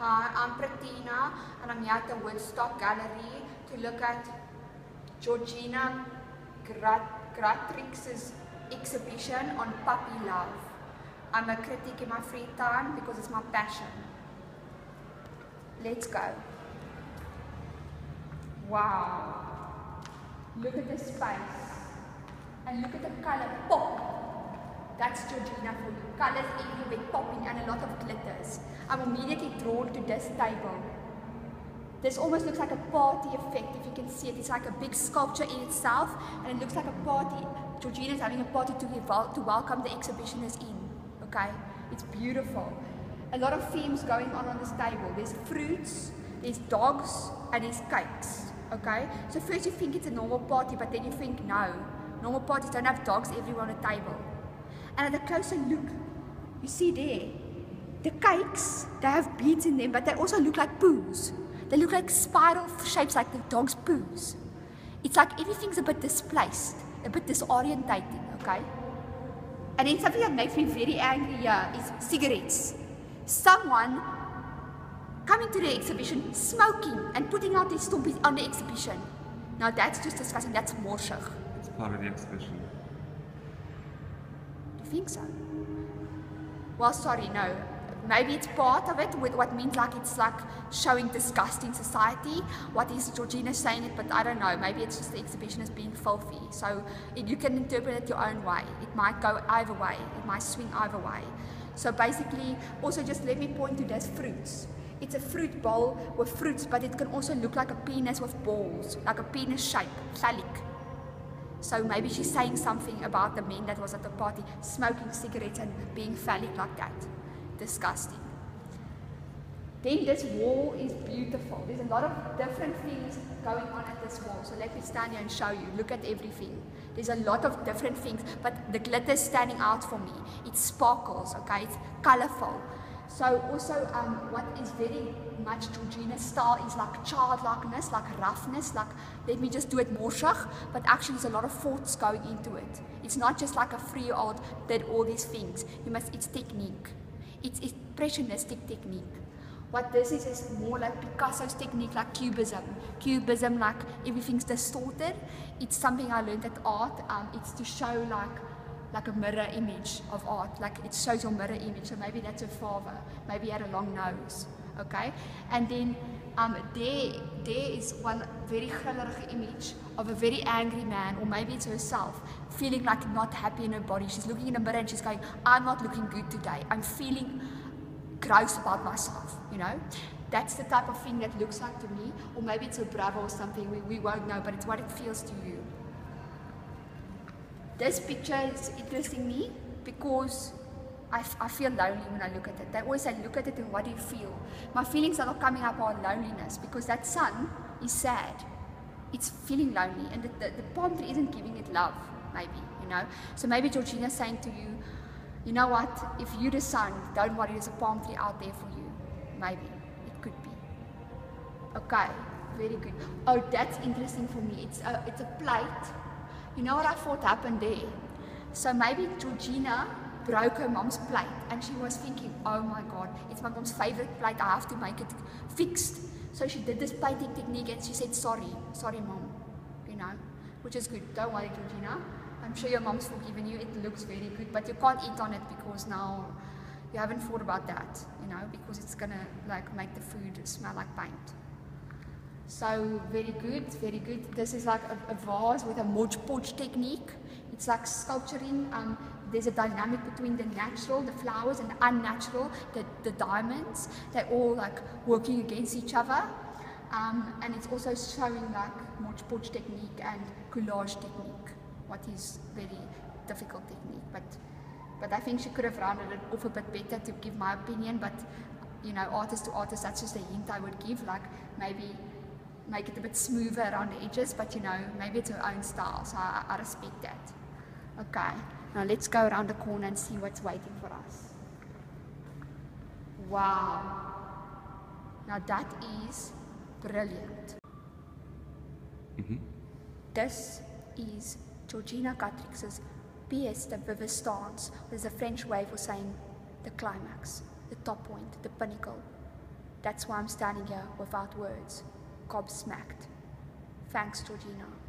Hi, I'm Pretina and I'm here at the Woodstock Gallery to look at Georgina Grat- Gratrix's exhibition on puppy love. I'm a critic in my free time because it's my passion. Let's go. Wow. Look at the space. And look at the color pop. That's Georgina for you. Colors everywhere popping and a lot of glitters. I'm immediately drawn to this table. This almost looks like a party effect if you can see it. It's like a big sculpture in itself and it looks like a party. Georgina is having a party to, to welcome the exhibitioners in. Okay? It's beautiful. A lot of themes going on on this table. There's fruits, there's dogs, and there's cakes. Okay? So first you think it's a normal party, but then you think no. Normal parties don't have dogs everywhere on the table. And at a closer look, you see there, the cakes, they have beads in them, but they also look like poos. They look like spiral shapes like the dog's poos. It's like everything's a bit displaced, a bit disorientating, okay? And then something that makes me very angry here is cigarettes. Someone coming to the exhibition smoking and putting out their stompies on the exhibition. Now that's just disgusting, that's morsig. It's part of the exhibition. Think so? Well, sorry, no. Maybe it's part of it, with what means like it's like showing disgust in society. What is Georgina saying it, but I don't know. Maybe it's just the exhibition is being filthy. So it, you can interpret it your own way. It might go either way. It might swing either way. So basically, also just let me point to those fruits. It's a fruit bowl with fruits, but it can also look like a penis with balls, like a penis shape, phallic. So maybe she's saying something about the men that was at the party smoking cigarettes and being phallic like that. Disgusting. Then this wall is beautiful. There's a lot of different things going on at this wall. So let me stand here and show you. Look at everything. There's a lot of different things, but the glitter is standing out for me. It sparkles, okay? It's colorful. So also, um, what is very much Georgina's style is like childlikeness, like roughness, like let me just do it more shach, but actually there's a lot of thoughts going into it. It's not just like a three-year-old did all these things. You must, it's technique. It's impressionistic technique. What this is is more like Picasso's technique, like cubism. Cubism, like everything's distorted. It's something I learned at art. Um, it's to show like like a mirror image of art. Like it shows your mirror image. So maybe that's her father. Maybe he had a long nose. Okay? And then um, there, there is one very grillerige image of a very angry man, or maybe it's herself, feeling like not happy in her body. She's looking in the mirror and she's going, I'm not looking good today. I'm feeling gross about myself, you know? That's the type of thing that looks like to me. Or maybe it's a bravo or something, we, we won't know, but it's what it feels to you. This picture is interesting me because I, feel lonely when I look at it. They always say, look at it and what do you feel? My feelings are coming up are loneliness because that sun is sad. It's feeling lonely and the, the, the palm tree isn't giving it love, maybe, you know? So maybe Georgina's saying to you, you know what, if you're the sun, don't worry, there's a palm tree out there for you. Maybe, it could be. Okay, very good. Oh, that's interesting for me. It's a, it's a plate. You know what I thought happened there? So maybe Georgina broke her mom's plate and she was thinking, oh my god, it's my mom's favorite plate, I have to make it fixed. So she did this plating technique and she said, sorry, sorry mom, you know, which is good. Don't worry, Georgina. I'm sure your mom's forgiven you. It looks very good, but you can't eat on it because now you haven't thought about that, you know, because it's gonna like make the food smell like paint. So very good, very good. This is like a, a vase with a Mod Podge technique. It's like sculpturing. Um, there's a dynamic between the natural, the flowers, and the unnatural, the, the diamonds. They're all like working against each other. Um, and it's also showing like Mod Podge technique and collage technique, what is very difficult technique. But but I think she could have rounded it off a bit better to give my opinion. But you know, artist to artist, that's just a hint I would give. Like maybe make it a bit smoother around the edges, but you know, maybe it's her own style, so I, I respect that. Okay, now let's go around the corner and see what's waiting for us. Wow. Now that is brilliant. Mm-hmm. This is Georgina Gratrix's pièce de resistance, which is a French way for saying the climax, the top point, the pinnacle. That's why I'm standing here without words, gobsmacked. Thanks, Georgina.